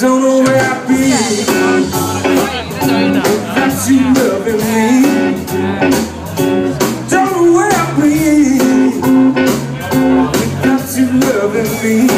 Don't know where I'd be. Without you loving me. Don't know where I'd be. Without you loving me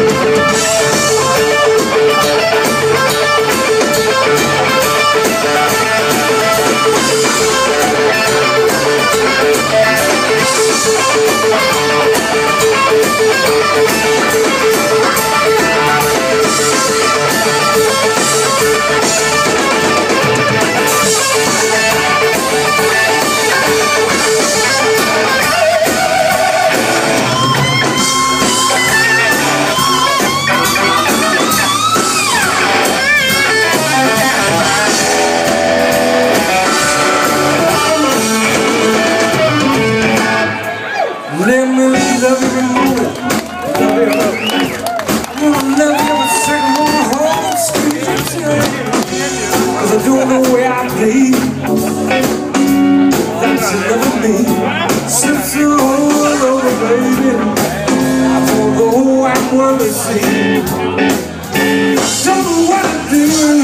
Música love every moment. Love every moment. Gonna love every second. I don't know where I'd be. That's loving me. Since you're all over, baby. I the whole to see.